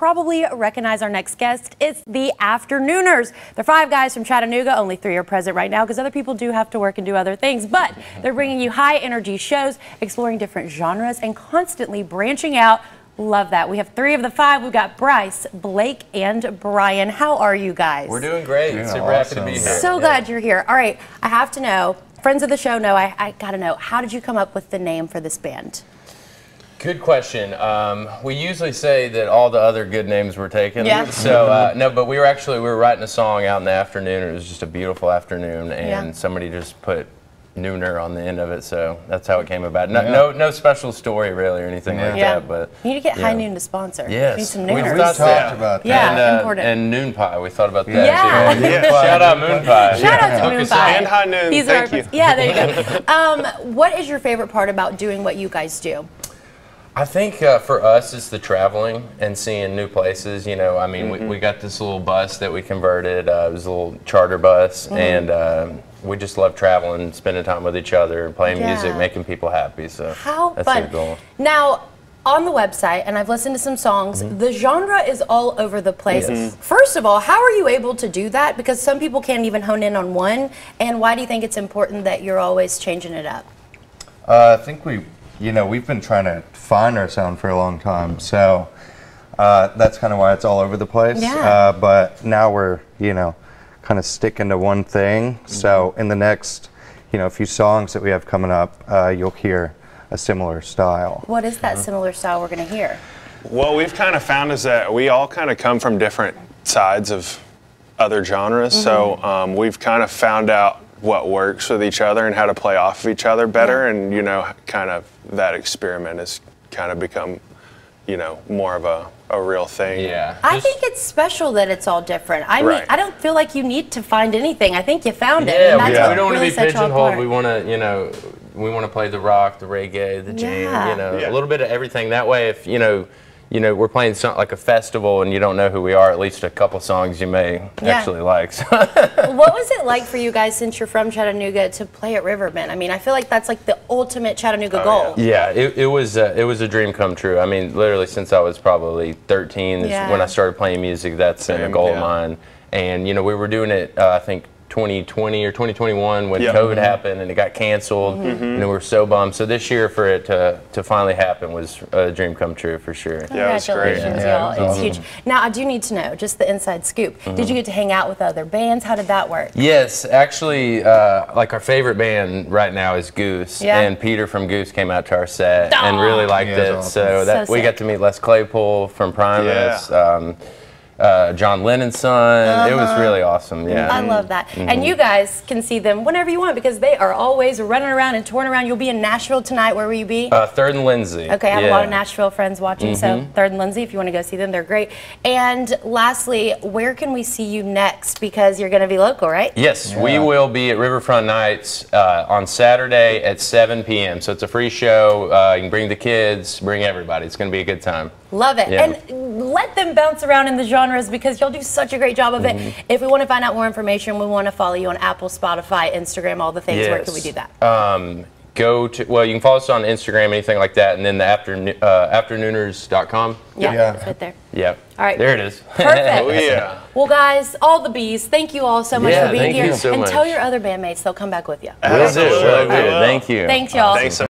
probably recognize our next guest. It's the Afternooners. They're five guys from Chattanooga. Only three are present right now because other people do have to work and do other things. But they're bringing you high energy shows, exploring different genres, and constantly branching out. Love that. We have three of the five. We've got Bryce, Blake, and Brian. How are you guys? We're doing great. Doing Super awesome. happy to be here. So Yeah. glad you're here. All right, I have to know. Friends of the show know. I, I got to know. How did you come up with the name for this band? Good question. Um, we usually say that all the other good names were taken. Yeah. So uh, no, but we were actually we were writing a song out in the afternoon. It was just a beautiful afternoon, and Yeah. somebody just put nooner on the end of it. So that's how it came about. No, Yeah. no, no special story really or anything like Yeah. that. But You need to get High yeah. Noon to sponsor. Yes. Need some We nooners. thought talked that. about that. Yeah. and, uh, important. and noon pie. We thought about that. Yeah. too. Yeah. Shout out moon pie. Shout out to Moon us Pie. And High Noon, He's thank our- you. Yeah, there you go. um, what is your favorite part about doing what you guys do? I think uh, for us, it's the traveling and seeing new places. You know, I mean, Mm-hmm. we, we got this little bus that we converted. Uh, it was a little charter bus, Mm-hmm. and uh, we just love traveling, spending time with each other, playing music, making people happy. So How that's fun. goal. Now, on the website, and I've listened to some songs, Mm-hmm. the genre is all over the place. Yes. First of all, how are you able to do that? Because some people can't even hone in on one. And why do you think it's important that you're always changing it up? Uh, I think we, you know, we've been trying to find our sound for a long time, so uh, that's kind of why it's all over the place. Yeah. Uh, but now we're, you know, kind of sticking to one thing. So Mm-hmm. in the next, you know, a few songs that we have coming up, uh, you'll hear a similar style. What is that similar style we're going to hear? What we've kind of found is that we all kind of come from different sides of other genres. So um, we've kind of found out what works with each other and how to play off of each other better. And, you know, kind of that experiment has kind of become, you know, more of a, a real thing. Yeah. I think it's special that it's all different. I mean, Right. I don't feel like you need to find anything. I think you found it. Yeah, and we, that's yeah. we don't want to be you pigeonholed. We want to, you know, we want to play the rock, the reggae, the jam, Yeah. you know, Yeah. a little bit of everything. That way, if you know, you know, we're playing some, like a festival and you don't know who we are, at least a couple songs you may Yeah. actually like. So What was it like for you guys since you're from Chattanooga to play at Riverbend? I mean, I feel like that's like the ultimate Chattanooga goal. Yeah, it, it was uh, it was a dream come true. I mean, literally since I was probably 13 is Yeah. when I started playing music. That's been a Same, goal of mine. And you know, we were doing it. Uh, I think 2020 or 2021 when Yep. COVID Mhm. happened and it got canceled, Mm-hmm. and we were so bummed. So this year for it to to finally happen was a dream come true for sure. Yeah, it was great. Congratulations, y'all. it It's was huge. Now, I do need to know just the inside scoop. Did you get to hang out with other bands? How did that work? Yes, actually, uh, like our favorite band right now is Goose, Yeah. and Peter from Goose came out to our set and really liked Yeah, it. that's So awesome. that So we got to meet Les Claypool from Primus, um, uh, John Lennon's son. It was really awesome. Yeah. Uh-huh. I love that. Mm-hmm. And you guys can see them whenever you want because they are always running around and touring around. You'll be in Nashville tonight. Where will you be? uh, Third and Lindsley. Okay, I have a yeah. Mm-hmm. lot of Nashville friends watching, so Third and Lindsley, if you want to go see them, they're great. And lastly, where can we see you next? Because you're going to be local, right? Yes, we will be at Riverfront Nights uh, on Saturday at 7 p.m. So it's a free show. Uh, you can bring the kids, bring everybody. It's going to be a good time. Love it. Yeah. And let them bounce around in the genres because you'll do such a great job of it. Mm-hmm. If we want to find out more information, we want to follow you on Apple, Spotify, Instagram, all the things. Where can we do that? Um, go to well, you can follow us on Instagram, anything like that, and then the afternoon uh, afternooners.com. yeah, Yeah. it's right there. Yep. All right. There it is. Perfect. Oh, yeah. Well, guys, all the bees, thank you all so much Yeah, for being thank here. you so and much. tell your other bandmates they'll come back with you. Will do. Will do. Thank you. Thanks, y'all. Thanks so